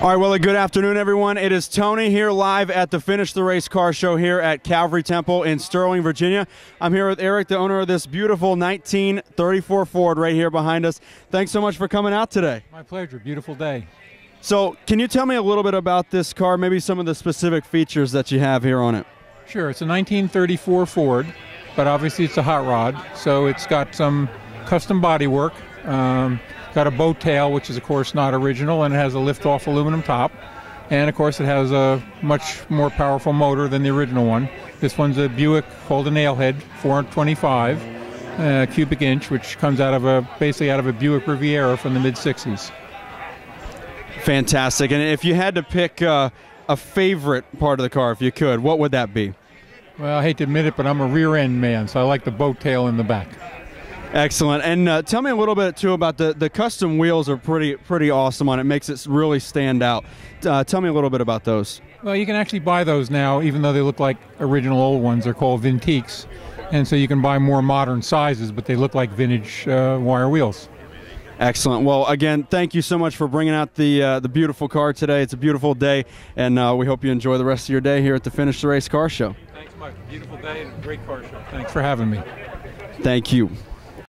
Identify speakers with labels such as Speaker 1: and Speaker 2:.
Speaker 1: All right, well, a good afternoon, everyone. It is Tony here live at the Finish the Race Car Show here at Calvary Temple in Sterling, Virginia. I'm here with Eric, the owner of this beautiful 1934 Ford right here behind us. Thanks so much for coming out today.
Speaker 2: My pleasure. Beautiful day.
Speaker 1: So, can you tell me a little bit about this car, maybe some of the specific features that you have here on it?
Speaker 2: Sure. It's a 1934 Ford, but obviously it's a hot rod, so it's got some custom body work. Um, got a boat tail, which is of course not original, and it has a lift-off aluminum top. And of course, it has a much more powerful motor than the original one. This one's a Buick called a Nailhead 425 uh, cubic inch, which comes out of a basically out of a Buick Riviera from the mid 60s.
Speaker 1: Fantastic. And if you had to pick uh, a favorite part of the car, if you could, what would that be?
Speaker 2: Well, I hate to admit it, but I'm a rear end man, so I like the boat tail in the back.
Speaker 1: Excellent. And uh, tell me a little bit too about the the custom wheels are pretty pretty awesome on it. Makes it really stand out. Uh, tell me a little bit about those.
Speaker 2: Well, you can actually buy those now, even though they look like original old ones. They're called Vintiques, and so you can buy more modern sizes, but they look like vintage uh, wire wheels.
Speaker 1: Excellent. Well, again, thank you so much for bringing out the uh, the beautiful car today. It's a beautiful day, and uh, we hope you enjoy the rest of your day here at the Finish the Race Car Show.
Speaker 2: Thanks, Mike. Beautiful day and great car show. Thanks for having me.
Speaker 1: Thank you.